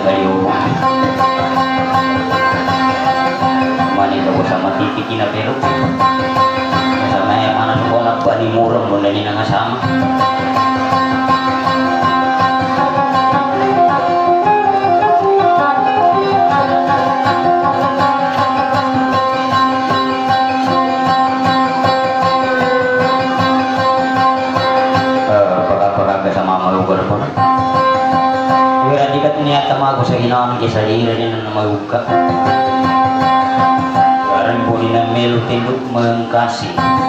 kayo manit ako sa matitiki na pero kasama yung ya, anak ko anak ba ni Murang Panginoon kaysa hira niya na mahuka. Karan po ni na meron tinut mengkasih.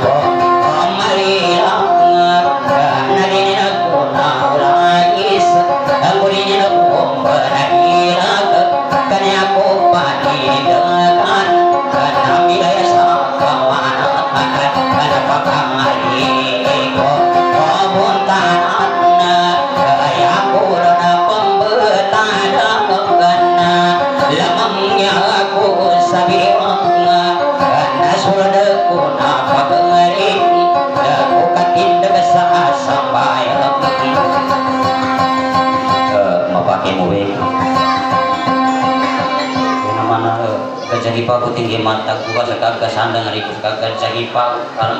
Oh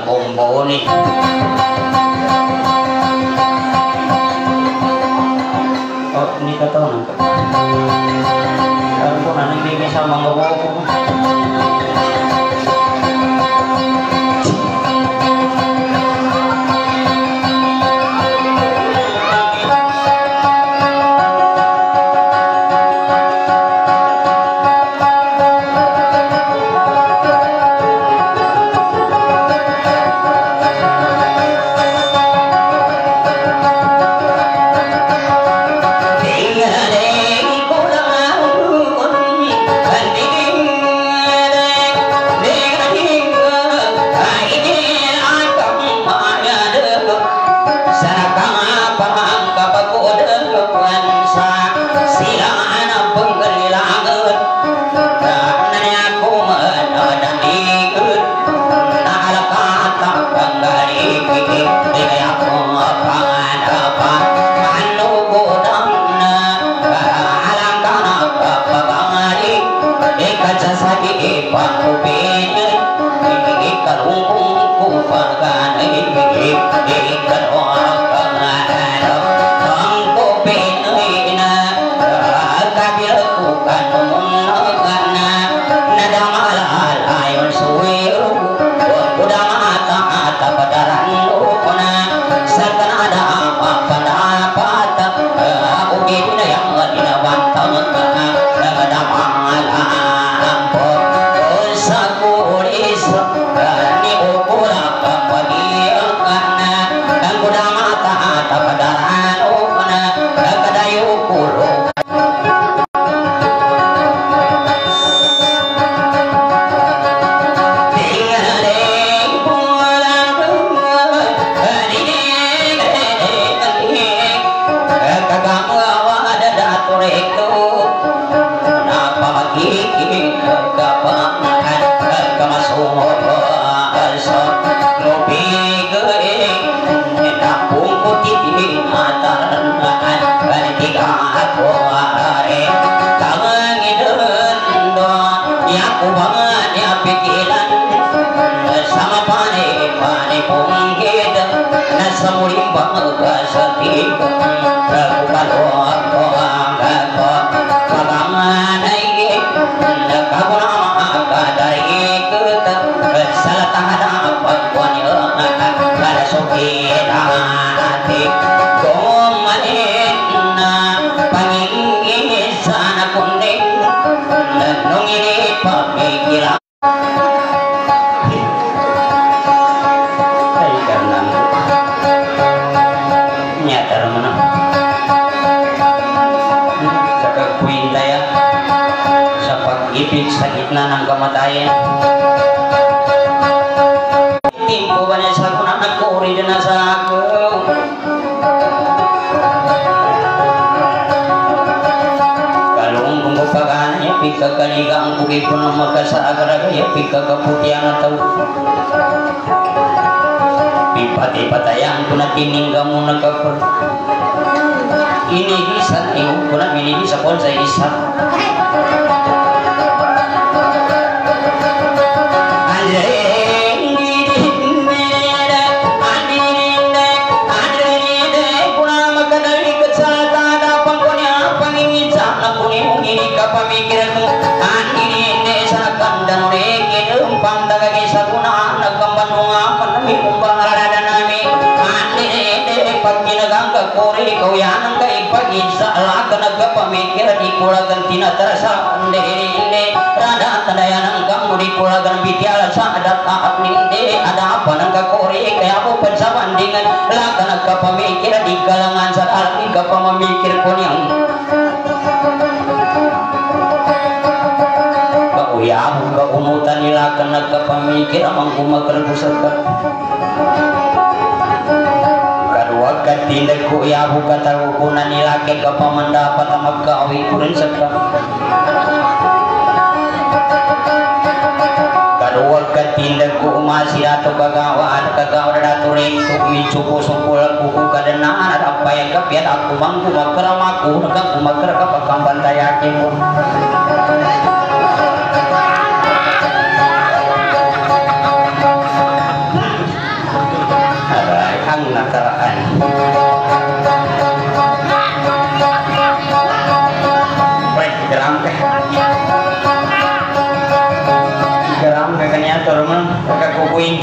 kombo ni oh ini ka tao nang karang ko na nagbigay sa mga buko bukan memunahkan nadang ala ayon suwi Kau nama apa dari ikut Bersalah tangan ng kamatayan timpo ba niya sa kuna nagkuri na sa ako kalung kung pagana ya pika kaliga ang bugay ko ng magkasagaraga ya pika kaputian na tao pipati patayan ko na tiningga mo na kapal ini bisa ibu kuna ini bisa pun saya tina terasa ndiri inde rada tadayanang kamu di kulagan bityala sa ada taat ninde ada apa nang ka kore kaya aku pensabandingan laka naga pamikira di kalangan sa alaki ka pamamikir kunyang kauyahu kaunutan nila ka nagkapamikir amang kumakalbusag ka kaduwag ka tindag kuyahu ka tarukunan nila kay kapamandapat ang magkaawi ko rin sa ka kaduwag ka tindag ko umasi ato kagawaan kagawaan ato rin tumitsupo sumpul kuku kadanaan at apayag ka piat ako mang kumakaram ako nagang kumakara ka pagkambantayakin mo Aray, ang nakaraan. Nguyên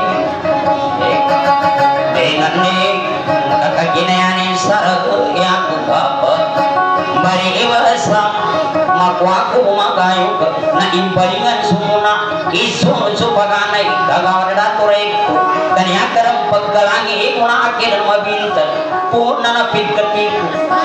dengan ni kakaginayanin sa yang kapat bari iwasa magayo ka na imbalingan sumuna isunod sa paganay kagawad na turay ko kaniya karang pagkalangi iko na akin ang mabintan puno na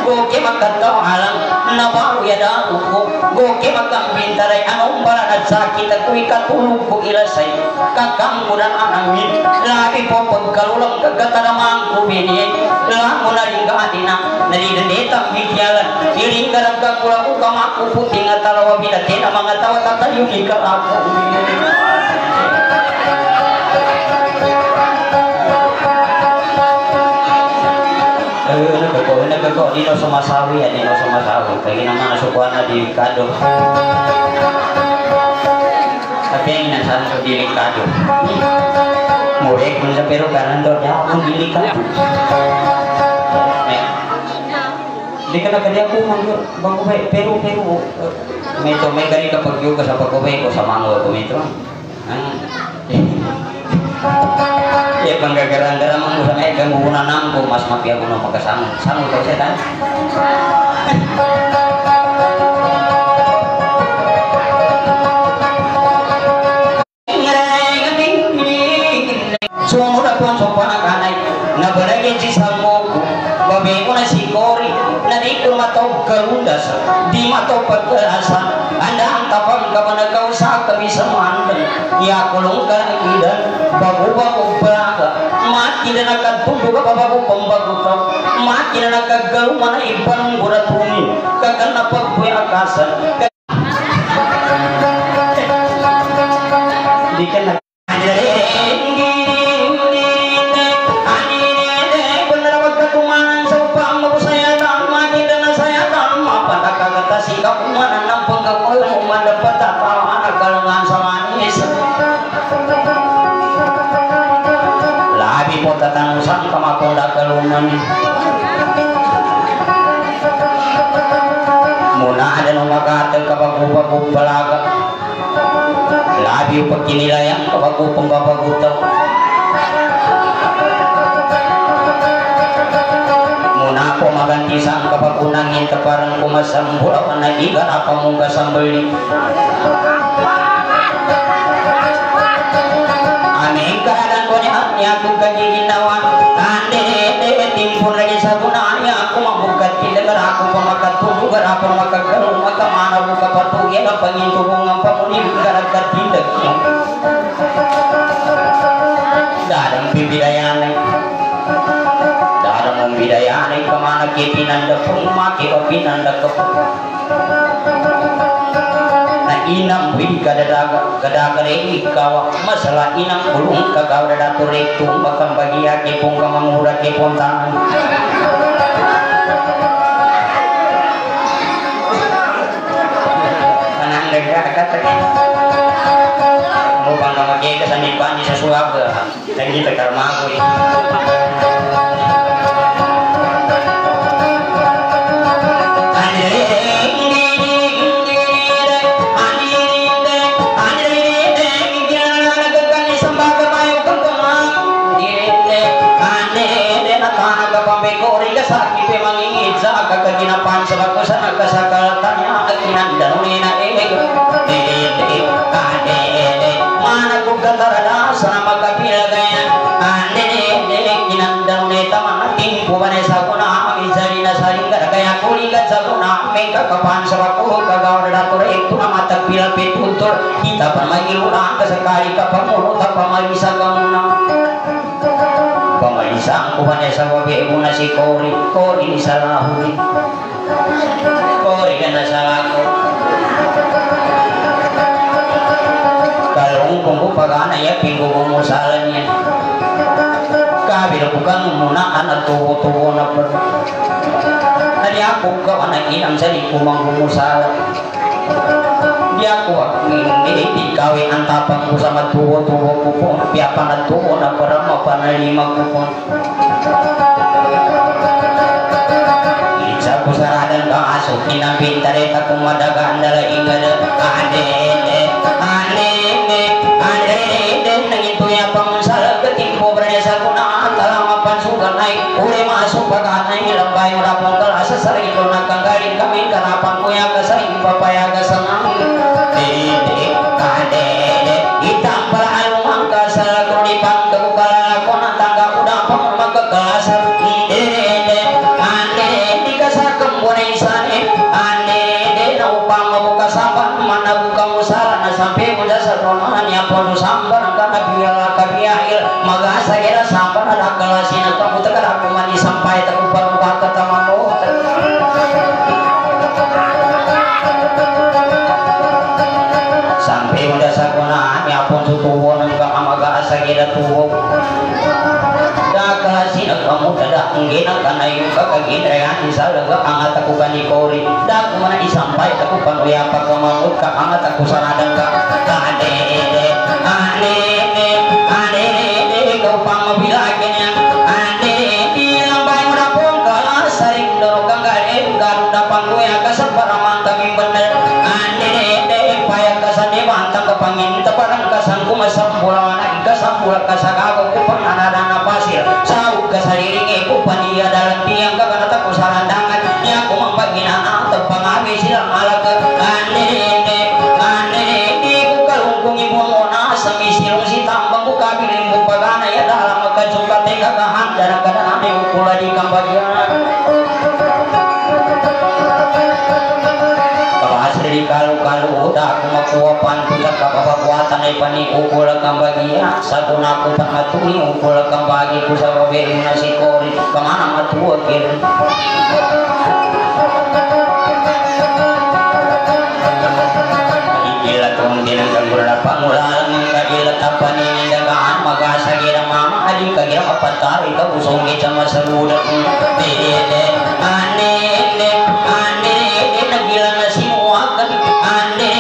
goke magkatawalang nabaw yada ko goke magkambintaray anong balan at sakit at kuwi katulog ko ilasay kakambunan anamin labi po pagkalulang kagataramang kubini lang mo na rin kaadina nalidandetang bigyalan iring karaggang kula ko kamaku puting at talawa binatin ang mga tawa tatayong ikaw ako Eh, nagkako, nagkako, di na sumasawi yan, di na sumasawi. Kaya naman nasukuhan na di kado. Tapi yang nasa sa delikado. Murid pun sa pero kanan to ya ang dili ka. Na kadi ako ba pero pero medyo may gani kapag yoga sa pagkubay ko sa mango ko metro. Ang Ya panggagaran-garan mo sa may ganggunan nang ko mas mapia ko na magkasama. Sama ko sa tan. Sumura po ang sopa na kanay na balagyan si Salmoko babi ko na si Cory na di ko mataw karundas di mataw pagkarasan anda iya kulong mati na nagkagaw man ibang guratumi kagal na pagpuyakasan di ka na Labi po tatangusan kamakonda kalunan Muna palaga Labi pag kinilayang kapag-upang kapag-utaw Muna ako maganti sa ang kapagunangin ka parang kumasambula ka na iga na pamong kasambali Aming karadan ko niya niya kung kagiginawa Ande de timpun lagi sa gunanya ako mabukat kilagar ako pamakatulugar ako makagkaroon makamana buka patugyan ang pangintubong ang pamunin karagat tindag Dadang bibidayanay Dadang mong bidayanay Kamana kipinanda pong maki o pinanda ka po Na inang wili kadadaga Kadagare ikaw Masalah inang ulung kagaw Dadato rektum Bakang bagiya kipong kamangura kipong nagkakat Mupang na magiging sa nipan sa suwag Lagi tagarma ko eh kuna may kakapan sa bako kagawa na dato rin ito na matagpila pitutol kita pa mag-iulang ka sa kari ka pamuno ta pamalisa ka muna. Pamalisa ang pumanay sa wabi muna si Cory Cory ni sa lahuli Cory ka na sa ako kalong kung kupagana ya pinggo kumusalan niya kabila bukan muna anak tuwo-tuwo na po Aku kau anak inang sari kumang kumusalan dia aku ini dikawe antapan ku sama tuwo-tuwo kupon. Piapan na tuwo na para mapanalima kupon. Isa ko saradan ka aso kinapintare ka kung madagaan dala ingada ade ya kasaring kakamaga kira tuwo Dagasi nagkamu dada ang ginang kanayo kakaginrayan sa laga angat ako ka ni Cory Dago man isampay ako panuya pagkamangod ka ko pangatuni ukul kang bagi ko sa baberi na si Cory kamana matuwa kiri Ila kung dinanggang gula pangulalang ng kagila tapan ni dagaan magasa gira mama ali kagira mapatari ka usong kita masaludak dede ane ane ane nagila na si muwagan ane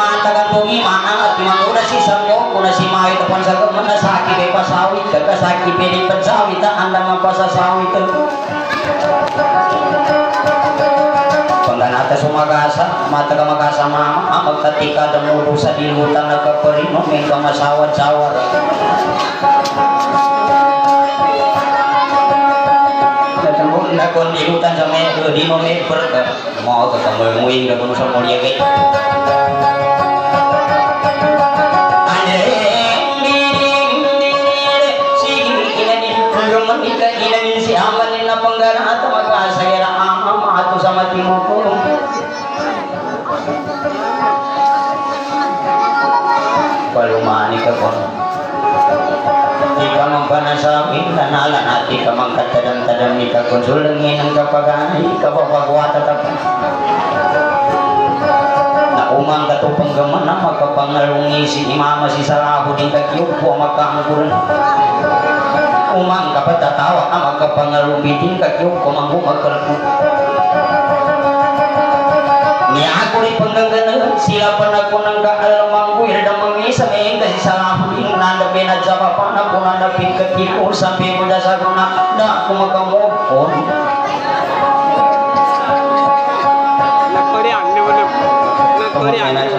mata ka tungi mana at mangura si sangyo kuna si mawi tapan sa gaman na sakit ay pasawit ka kasakit ay pagsawit anda mapasasawit Pangganata sumagasa, mata ka magasa mama, amag katika damulo sa dilutan na kaparino, may kamasawat-sawat. Nagtambol na kung dilutan sa may di mo may perka, mga katamulunguin ka kung kay. si aman na panggana at magkasaya na ama mahato sa matimuko palumani ka ko di ka magpanasabi nanalan at di ka magkatadam-tadam ni ka konsulangin ang kapagani ka papagwata ka pa na umang katupang gaman na magkapangalungi si imama si Salaho din kagyupo magkaangkuran umang kapatatawa ang magkapangalubitin kagyup kumanggu magkalku ni ako rin panggaganan sila pa na ko ng kaalamang ko irda mangisa ngayon kasi sa lahulin nanda binadsa pa pa na kung nanda pinakatiko sabi mo na sa kuna na kumakamopon Nagkoreang, di ba na? Nagkoreang. Pagkainan sa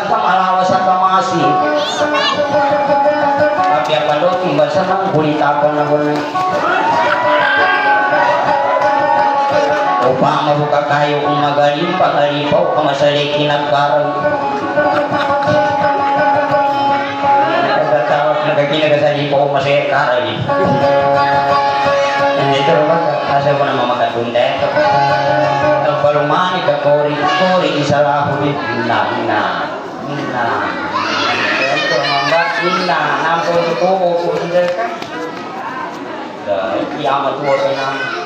mabagkalundasan ka malawasan ka masi Tapi apa do timbal sa nang gulita ko na gulay Upama mo kakayo kung magaling Pagalipaw ka masaliki nagkaroon Nagtatawag nagkakinaga sa lipo ko masaya karoon Ito ba asa ko na mamakatunda Ang palumani ka kori kori isa di na na na Ito mamba ina nampo ko ko ko sila ka Dahil kiamat mo sa nang